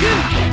Yeah.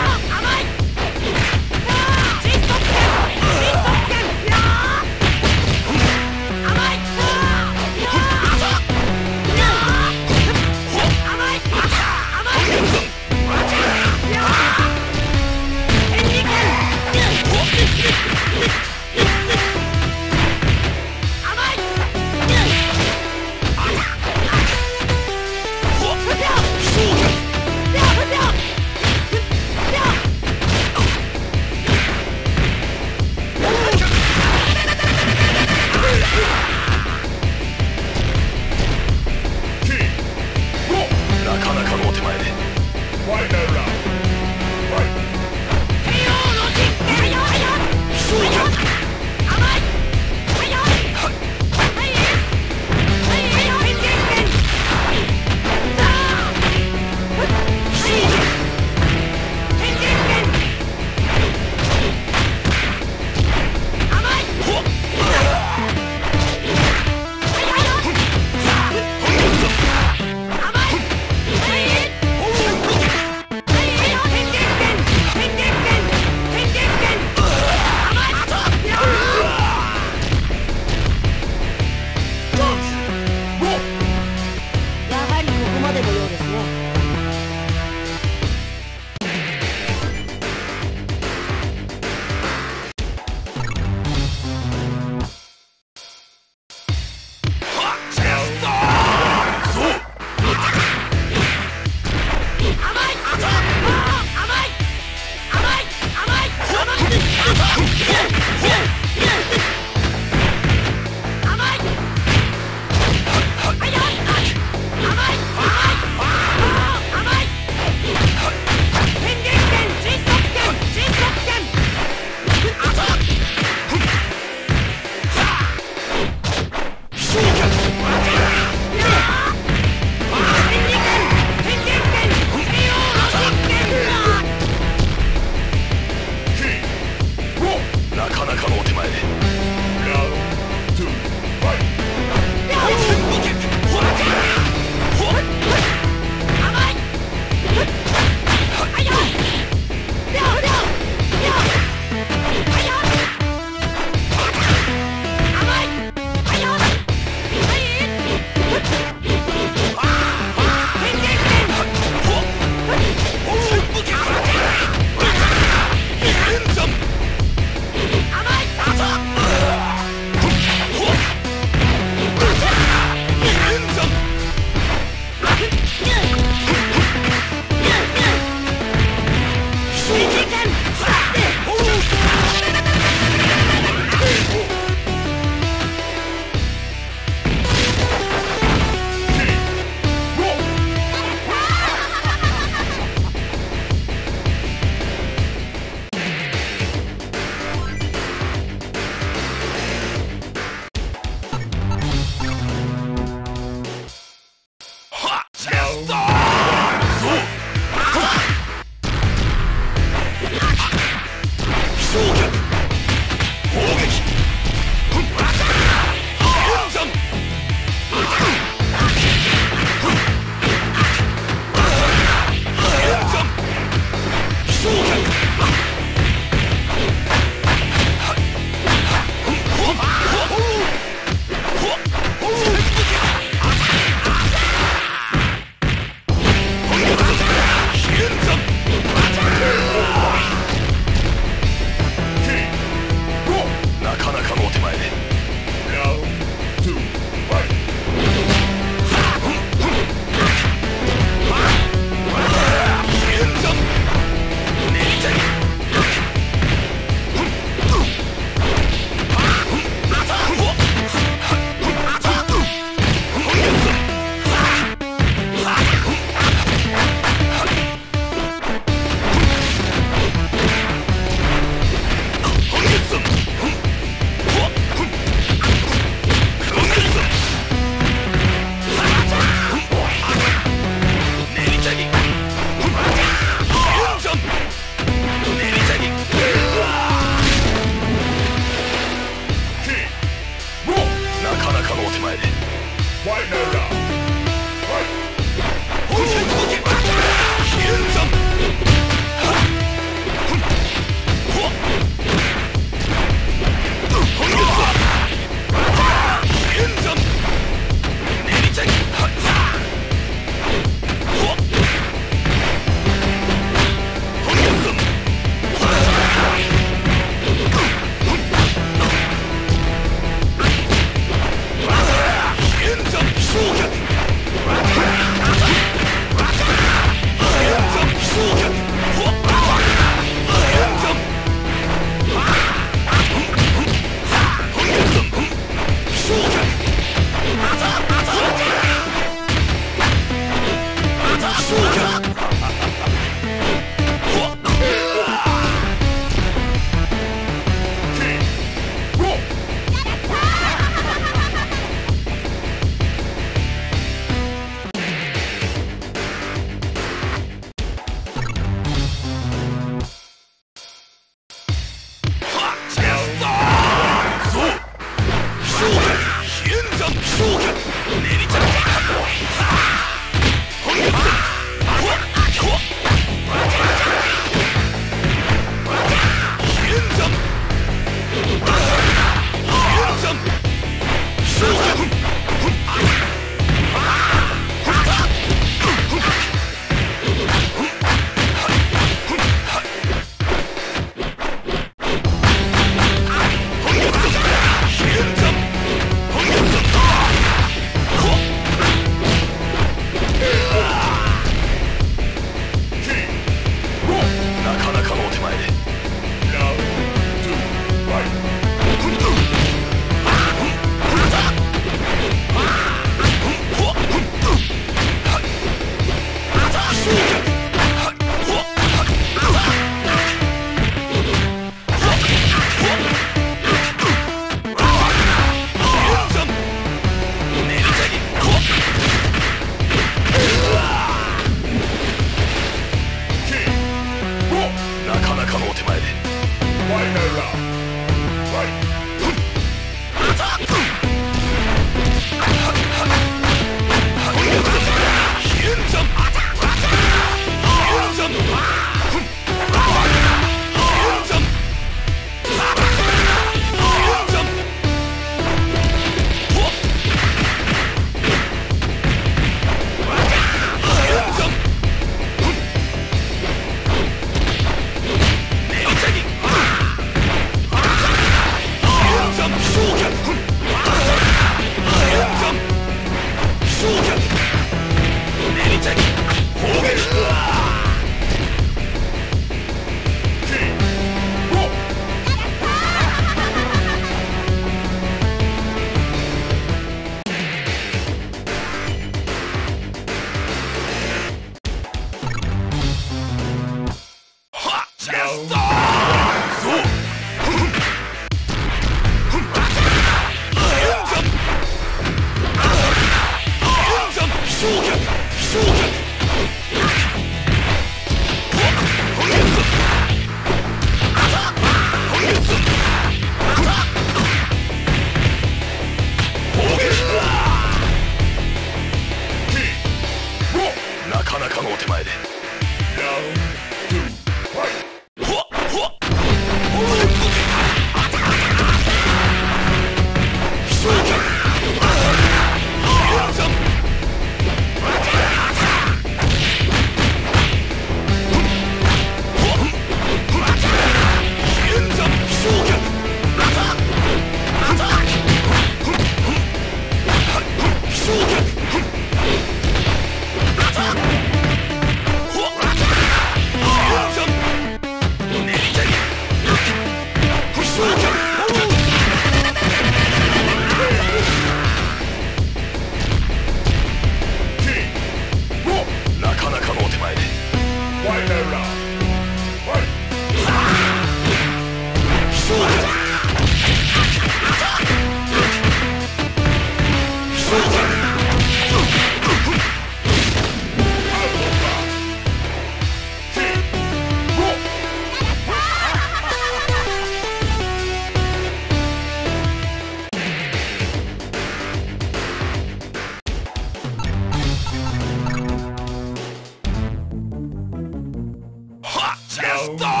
King!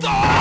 What?